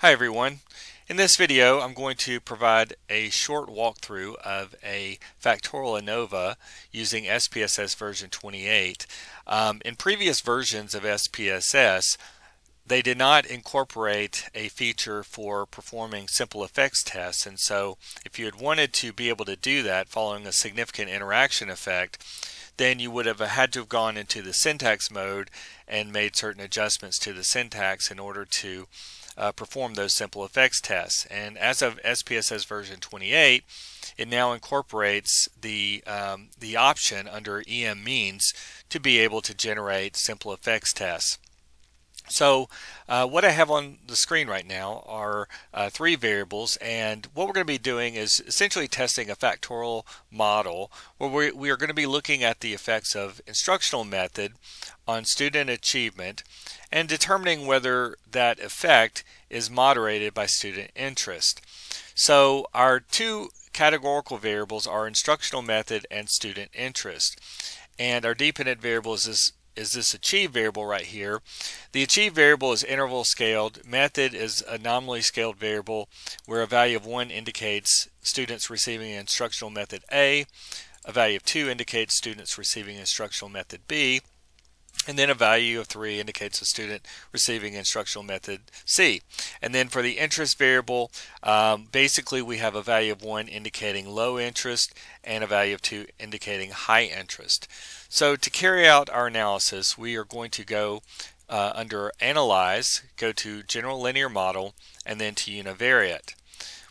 Hi everyone. In this video I'm going to provide a short walkthrough of a factorial ANOVA using SPSS version 28. Um, in previous versions of SPSS they did not incorporate a feature for performing simple effects tests and so if you had wanted to be able to do that following a significant interaction effect then you would have had to have gone into the syntax mode and made certain adjustments to the syntax in order to uh, perform those simple effects tests. And as of SPSS version 28, it now incorporates the, um, the option under EM means to be able to generate simple effects tests. So uh, what I have on the screen right now are uh, three variables and what we're going to be doing is essentially testing a factorial model where we, we are going to be looking at the effects of instructional method on student achievement and determining whether that effect is moderated by student interest. So our two categorical variables are instructional method and student interest. And our dependent variable is this, is this achieve variable right here. The achieve variable is interval scaled. Method is a nominally scaled variable where a value of 1 indicates students receiving instructional method A, a value of 2 indicates students receiving instructional method B, and then a value of 3 indicates a student receiving instructional method C. And then for the interest variable, um, basically we have a value of 1 indicating low interest and a value of 2 indicating high interest. So to carry out our analysis, we are going to go uh, under Analyze, go to General Linear Model, and then to Univariate.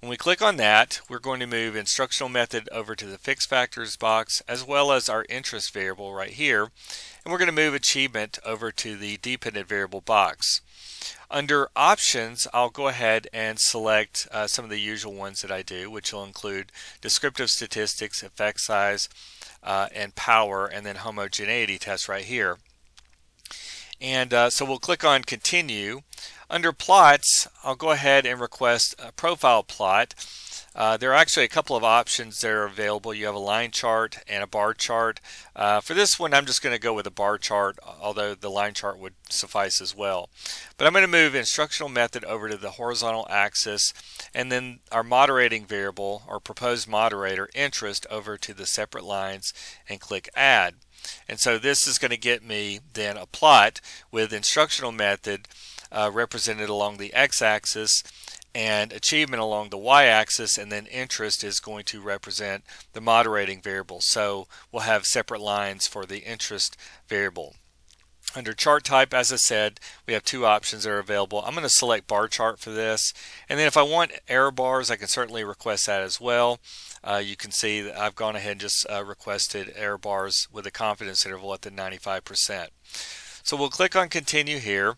When we click on that, we're going to move instructional method over to the fixed factors box as well as our interest variable right here. And we're going to move achievement over to the dependent variable box. Under options, I'll go ahead and select uh, some of the usual ones that I do, which will include descriptive statistics, effect size, uh, and power, and then homogeneity test right here. And uh, so we'll click on continue. Under plots, I'll go ahead and request a profile plot. Uh, there are actually a couple of options that are available. You have a line chart and a bar chart. Uh, for this one, I'm just going to go with a bar chart, although the line chart would suffice as well. But I'm going to move instructional method over to the horizontal axis, and then our moderating variable, or proposed moderator, interest, over to the separate lines, and click Add. And so this is going to get me then a plot with instructional method uh, represented along the x-axis and achievement along the y-axis and then interest is going to represent the moderating variable. So we'll have separate lines for the interest variable under chart type as I said we have two options that are available. I'm going to select bar chart for this and then if I want error bars I can certainly request that as well. Uh, you can see that I've gone ahead and just uh, requested error bars with a confidence interval at the 95% so we'll click on continue here.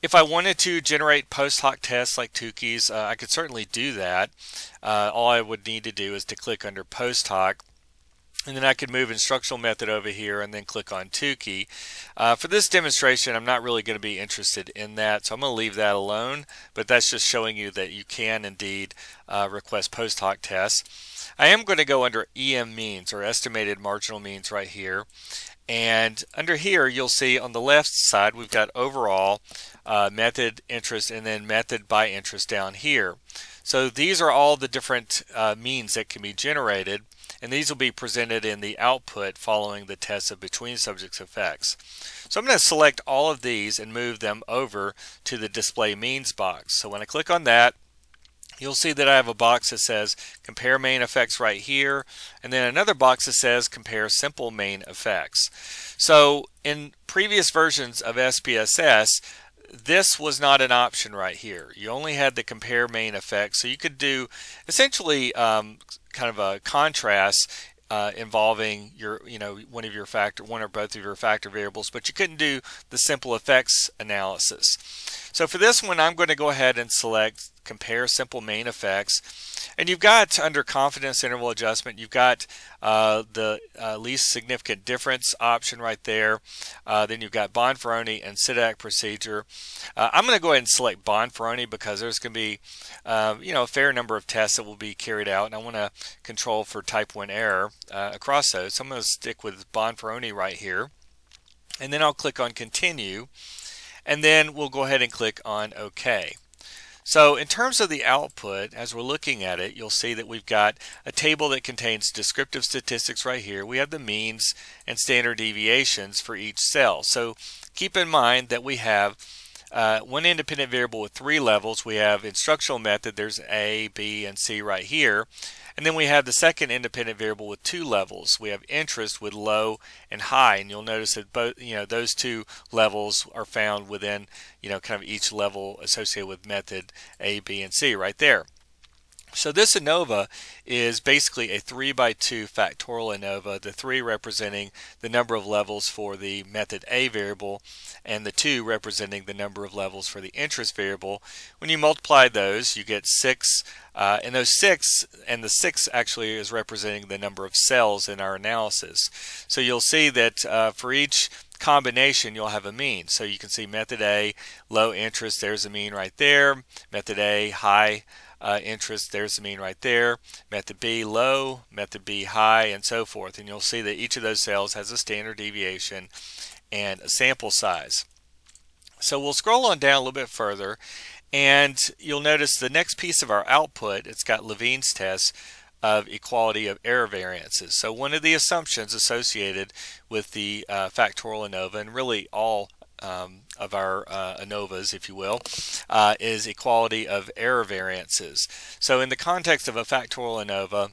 If I wanted to generate post hoc tests like Tukey's, uh, I could certainly do that. Uh, all I would need to do is to click under post hoc and then I could move instructional method over here and then click on Tukey. Uh, for this demonstration, I'm not really going to be interested in that, so I'm going to leave that alone, but that's just showing you that you can indeed uh, request post hoc tests. I am going to go under EM means or estimated marginal means right here. And under here, you'll see on the left side, we've got overall uh, method interest and then method by interest down here. So these are all the different uh, means that can be generated and these will be presented in the output following the test of between subjects effects. So I'm going to select all of these and move them over to the display means box. So when I click on that, you'll see that I have a box that says compare main effects right here and then another box that says compare simple main effects. So in previous versions of SPSS this was not an option right here. You only had the compare main effects so you could do essentially um, kind of a contrast uh, involving your, you know, one of your factor, one or both of your factor variables, but you couldn't do the simple effects analysis. So for this one, I'm going to go ahead and select compare simple main effects. And you've got under confidence interval adjustment, you've got uh, the uh, least significant difference option right there. Uh, then you've got Bonferroni and Sidak procedure. Uh, I'm going to go ahead and select Bonferroni because there's going to be uh, you know a fair number of tests that will be carried out and I want to control for type 1 error uh, across those. So I'm going to stick with Bonferroni right here. And then I'll click on continue and then we'll go ahead and click on OK. So in terms of the output, as we're looking at it, you'll see that we've got a table that contains descriptive statistics right here. We have the means and standard deviations for each cell. So keep in mind that we have uh, one independent variable with three levels. We have instructional method, there's A, B, and C right here. And then we have the second independent variable with two levels. We have interest with low and high, and you'll notice that both, you know, those two levels are found within, you know, kind of each level associated with method A, B, and C right there. So this ANOVA is basically a 3 by 2 factorial ANOVA, the 3 representing the number of levels for the method A variable and the 2 representing the number of levels for the interest variable. When you multiply those you get 6 uh, and those 6 and the 6 actually is representing the number of cells in our analysis. So you'll see that uh, for each combination you'll have a mean. So you can see method A low interest there's a mean right there, method A high uh, interest. There's the mean right there. Method B low, method B high, and so forth. And you'll see that each of those cells has a standard deviation and a sample size. So we'll scroll on down a little bit further and you'll notice the next piece of our output, it's got Levene's test of equality of error variances. So one of the assumptions associated with the uh, factorial ANOVA and really all um, of our uh, ANOVAs, if you will, uh, is equality of error variances. So in the context of a factorial ANOVA,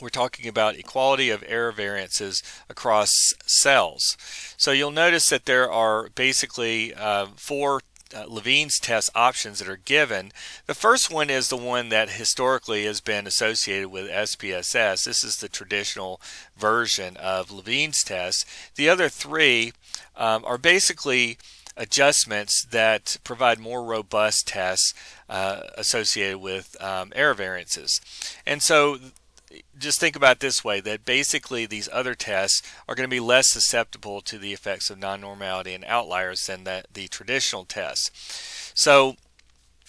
we're talking about equality of error variances across cells. So you'll notice that there are basically uh, four uh, Levene's test options that are given. The first one is the one that historically has been associated with SPSS. This is the traditional version of Levene's test. The other three um, are basically adjustments that provide more robust tests uh, associated with um, error variances. And so just think about this way that basically these other tests are going to be less susceptible to the effects of non-normality and outliers than the, the traditional tests. So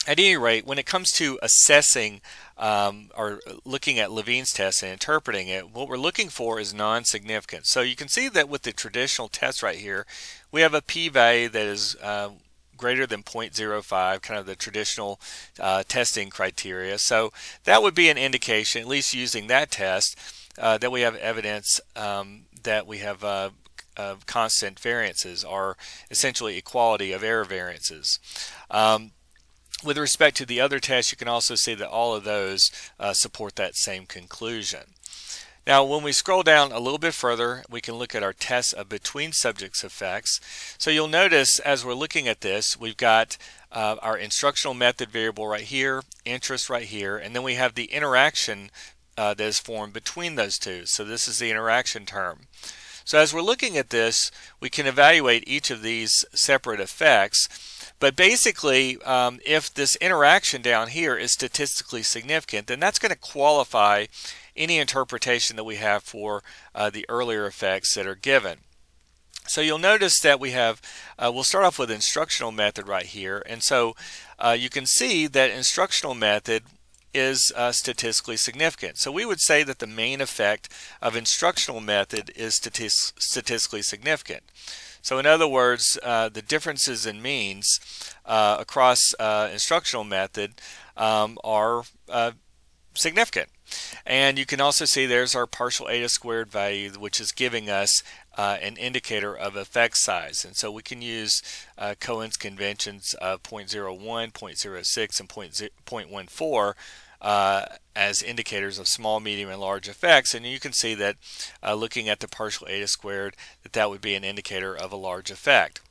at any rate, when it comes to assessing um, or looking at Levene's test and interpreting it, what we're looking for is non-significant. So you can see that with the traditional test right here, we have a p-value that is uh, greater than 0.05, kind of the traditional uh, testing criteria. So that would be an indication, at least using that test, uh, that we have evidence um, that we have uh, constant variances or essentially equality of error variances. Um, with respect to the other tests, you can also see that all of those uh, support that same conclusion. Now, when we scroll down a little bit further, we can look at our tests of between subjects effects. So you'll notice as we're looking at this, we've got uh, our instructional method variable right here, interest right here, and then we have the interaction uh, that is formed between those two. So this is the interaction term. So as we're looking at this, we can evaluate each of these separate effects. But basically, um, if this interaction down here is statistically significant, then that's going to qualify any interpretation that we have for uh, the earlier effects that are given. So you'll notice that we have, uh, we'll start off with instructional method right here. And so uh, you can see that instructional method is uh, statistically significant. So we would say that the main effect of instructional method is statis statistically significant. So in other words, uh, the differences in means uh, across uh, instructional method um, are uh, significant. And you can also see there's our partial eta squared value, which is giving us uh, an indicator of effect size. And so we can use uh, Cohen's conventions of 0.01, 0.06, and 0.14 uh, as indicators of small, medium, and large effects. And you can see that uh, looking at the partial eta squared, that that would be an indicator of a large effect.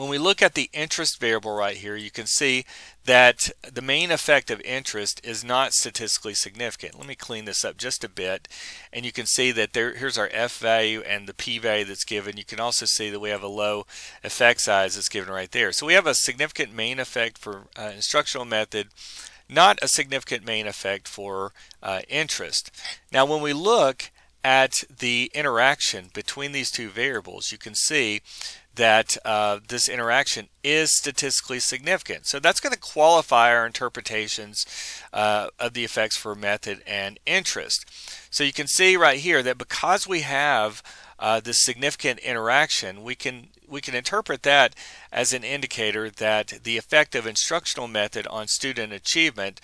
When we look at the interest variable right here, you can see that the main effect of interest is not statistically significant. Let me clean this up just a bit and you can see that there here's our f value and the p value that's given. You can also see that we have a low effect size that's given right there. So we have a significant main effect for uh, instructional method not a significant main effect for uh, interest. Now when we look at the interaction between these two variables, you can see that uh, this interaction is statistically significant. So that's going to qualify our interpretations uh, of the effects for method and interest. So you can see right here that because we have uh, this significant interaction, we can we can interpret that as an indicator that the effect of instructional method on student achievement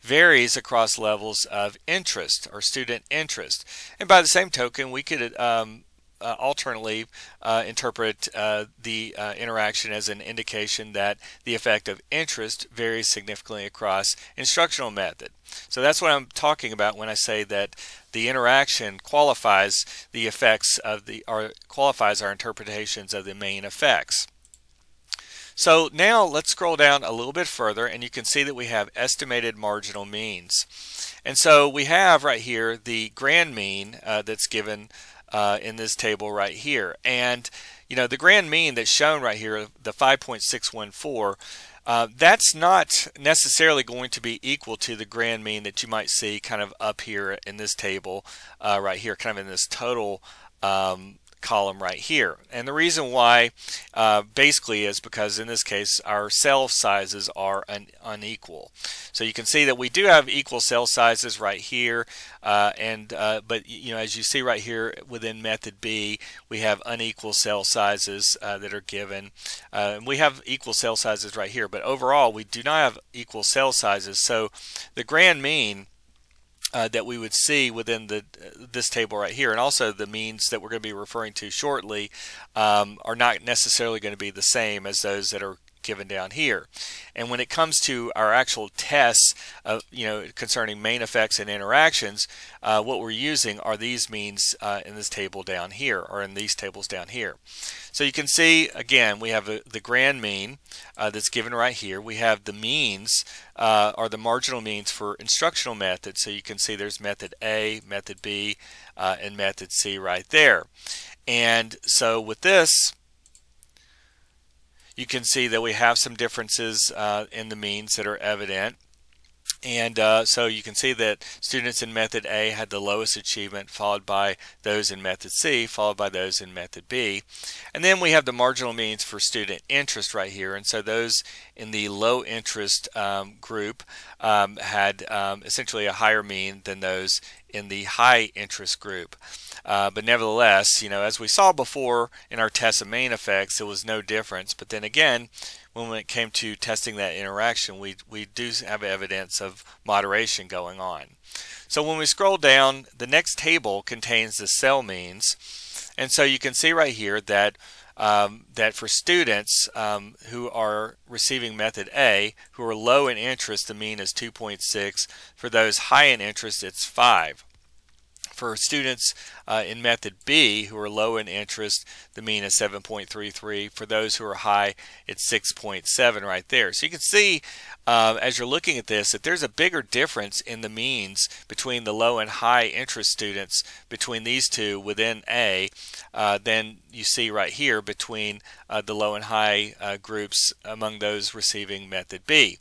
varies across levels of interest or student interest. And by the same token, we could um, uh, alternately uh, interpret uh, the uh, interaction as an indication that the effect of interest varies significantly across instructional method. So that's what I'm talking about when I say that the interaction qualifies the effects of the or qualifies our interpretations of the main effects. So now let's scroll down a little bit further and you can see that we have estimated marginal means. And so we have right here the grand mean uh, that's given uh, in this table right here. And, you know, the grand mean that's shown right here, the 5.614, uh, that's not necessarily going to be equal to the grand mean that you might see kind of up here in this table uh, right here, kind of in this total um, column right here. And the reason why uh, basically is because in this case our cell sizes are un unequal. So you can see that we do have equal cell sizes right here uh, and uh, but you know as you see right here within method B we have unequal cell sizes uh, that are given uh, and we have equal cell sizes right here but overall we do not have equal cell sizes so the grand mean uh, that we would see within the this table right here, and also the means that we're going to be referring to shortly um, are not necessarily going to be the same as those that are given down here. And when it comes to our actual tests, of, you know, concerning main effects and interactions, uh, what we're using are these means uh, in this table down here, or in these tables down here. So you can see, again, we have a, the grand mean uh, that's given right here. We have the means, uh, or the marginal means for instructional methods. So you can see there's method A, method B, uh, and method C right there. And so with this, you can see that we have some differences uh, in the means that are evident. And uh, so you can see that students in method A had the lowest achievement, followed by those in method C, followed by those in method B. And then we have the marginal means for student interest right here. And so those in the low interest um, group um, had um, essentially a higher mean than those in the high interest group. Uh, but nevertheless, you know, as we saw before in our test of main effects, it was no difference. But then again, when it came to testing that interaction, we, we do have evidence of moderation going on. So when we scroll down, the next table contains the cell means. And so you can see right here that um, that for students um, who are receiving method A, who are low in interest, the mean is 2.6. For those high in interest, it's 5. For students uh, in method B who are low in interest, the mean is 7.33. For those who are high, it's 6.7 right there. So you can see uh, as you're looking at this that there's a bigger difference in the means between the low and high interest students between these two within A uh, than you see right here between uh, the low and high uh, groups among those receiving method B.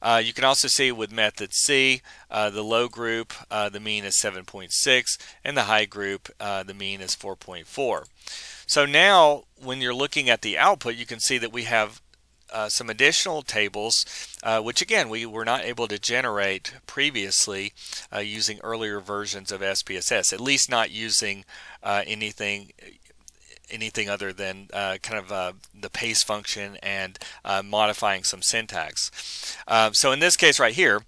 Uh, you can also see with method C, uh, the low group, uh, the mean is 7.6, and the high group, uh, the mean is 4.4. So now, when you're looking at the output, you can see that we have uh, some additional tables, uh, which again we were not able to generate previously uh, using earlier versions of SPSS, at least not using uh, anything anything other than uh, kind of uh, the paste function and modifying some syntax. So in this case right here,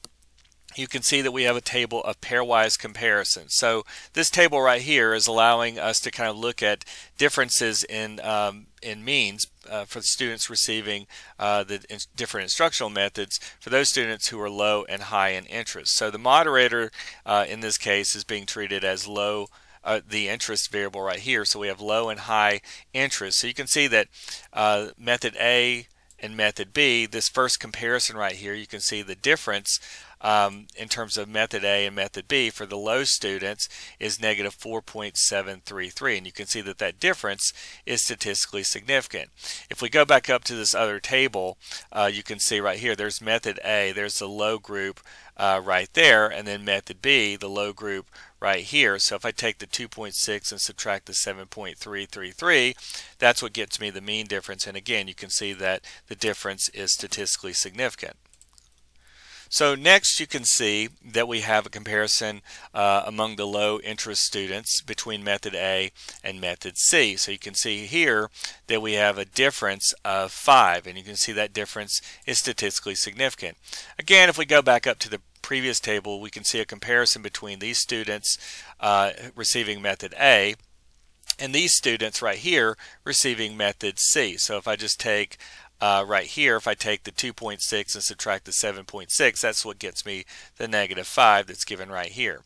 you can see that we have a table of pairwise comparisons. So this table right here is allowing us to kind of look at differences in um, in means uh, for students receiving uh, the in different instructional methods for those students who are low and high in interest. So the moderator uh, in this case is being treated as low uh, the interest variable right here. So we have low and high interest. So you can see that uh, method A and method B, this first comparison right here, you can see the difference um, in terms of method A and method B for the low students is negative 4.733 and you can see that that difference is statistically significant. If we go back up to this other table uh, you can see right here there's method A there's the low group uh, right there and then method B the low group right here. So if I take the 2.6 and subtract the 7.333, that's what gets me the mean difference. And again, you can see that the difference is statistically significant. So next you can see that we have a comparison uh, among the low interest students between method A and method C. So you can see here that we have a difference of 5 and you can see that difference is statistically significant. Again if we go back up to the previous table we can see a comparison between these students uh, receiving method A and these students right here receiving method C. So if I just take uh, right here, if I take the 2.6 and subtract the 7.6, that's what gets me the negative 5 that's given right here.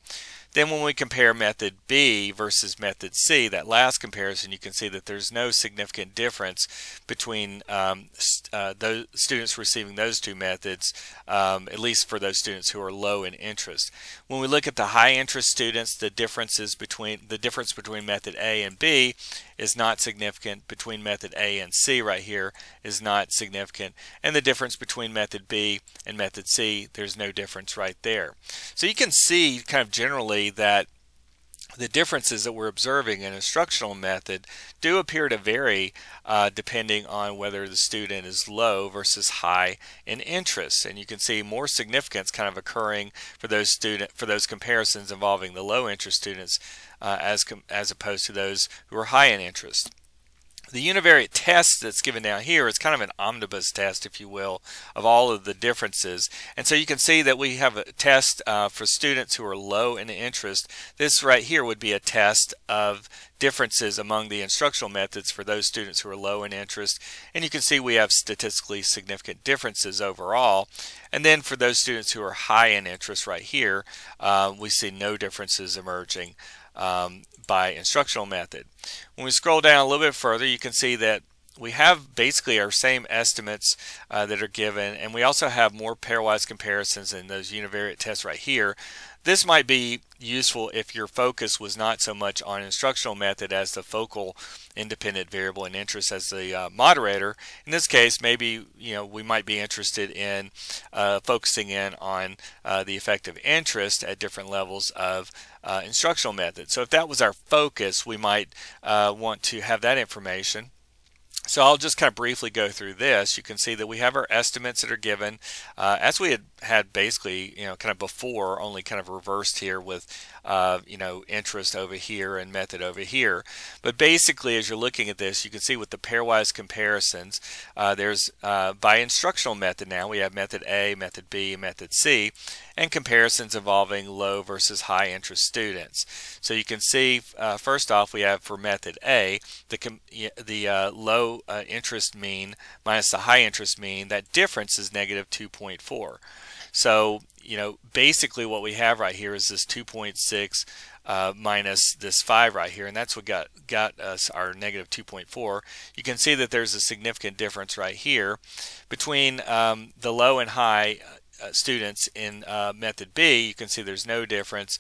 Then when we compare method B versus method C, that last comparison, you can see that there's no significant difference between um, uh, those students receiving those two methods, um, at least for those students who are low in interest. When we look at the high interest students, the differences between the difference between method A and B is not significant. Between method A and C right here is not significant. And the difference between method B and method C, there's no difference right there. So you can see kind of generally that the differences that we're observing in instructional method do appear to vary uh, depending on whether the student is low versus high in interest and you can see more significance kind of occurring for those student for those comparisons involving the low interest students uh, as as opposed to those who are high in interest. The univariate test that's given down here is kind of an omnibus test, if you will, of all of the differences. And so you can see that we have a test uh, for students who are low in interest. This right here would be a test of differences among the instructional methods for those students who are low in interest. And you can see we have statistically significant differences overall. And then for those students who are high in interest right here, uh, we see no differences emerging um, by instructional method. When we scroll down a little bit further, you can see that we have basically our same estimates uh, that are given, and we also have more pairwise comparisons in those univariate tests right here. This might be useful if your focus was not so much on instructional method as the focal independent variable and interest as the uh, moderator. In this case, maybe you know we might be interested in uh, focusing in on uh, the effect of interest at different levels of uh, instructional method. So if that was our focus, we might uh, want to have that information. So I'll just kind of briefly go through this. You can see that we have our estimates that are given uh, as we had had basically, you know, kind of before, only kind of reversed here with, uh, you know, interest over here and method over here. But basically, as you're looking at this, you can see with the pairwise comparisons, uh, there's uh, by instructional method now, we have method A, method B, method C, and comparisons involving low versus high interest students. So you can see, uh, first off, we have for method A, the, the uh, low uh, interest mean minus the high interest mean, that difference is negative 2.4. So, you know, basically what we have right here is this 2.6 uh, minus this 5 right here, and that's what got, got us our negative 2.4. You can see that there's a significant difference right here between um, the low and high uh, students in uh, method B. You can see there's no difference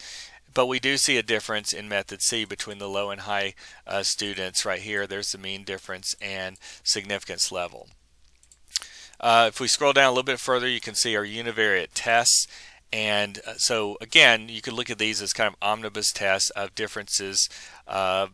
but we do see a difference in method C between the low and high uh, students right here. There's the mean difference and significance level. Uh, if we scroll down a little bit further, you can see our univariate tests. And uh, so again, you could look at these as kind of omnibus tests of differences uh,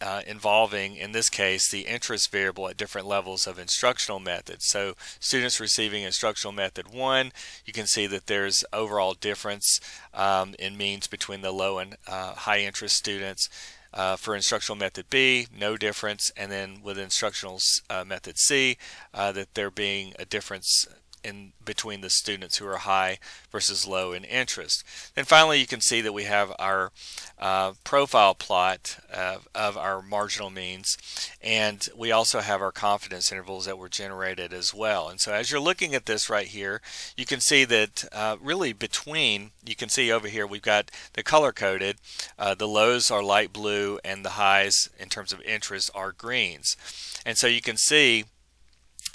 uh, involving, in this case, the interest variable at different levels of instructional methods. So students receiving instructional method 1, you can see that there's overall difference um, in means between the low and uh, high interest students. Uh, for instructional method B, no difference, and then with instructional uh, method C, uh, that there being a difference in between the students who are high versus low in interest. And finally you can see that we have our uh, profile plot of, of our marginal means and we also have our confidence intervals that were generated as well. And so as you're looking at this right here you can see that uh, really between you can see over here we've got the color coded uh, the lows are light blue and the highs in terms of interest are greens. And so you can see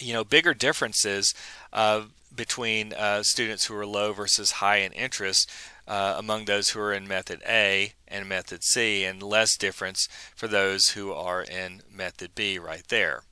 you know, bigger differences uh, between uh, students who are low versus high in interest uh, among those who are in method A and method C and less difference for those who are in method B right there.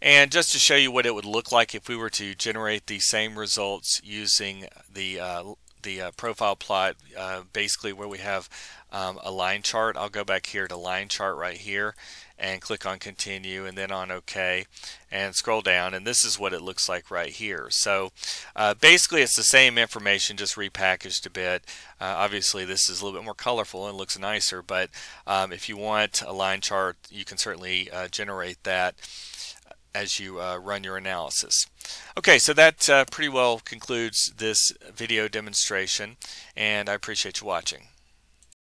And just to show you what it would look like if we were to generate the same results using the uh, the uh, profile plot, uh, basically where we have um, a line chart. I'll go back here to line chart right here and click on continue and then on OK and scroll down and this is what it looks like right here. So uh, basically it's the same information just repackaged a bit. Uh, obviously this is a little bit more colorful and looks nicer but um, if you want a line chart you can certainly uh, generate that as you uh, run your analysis. Okay, so that uh, pretty well concludes this video demonstration, and I appreciate you watching.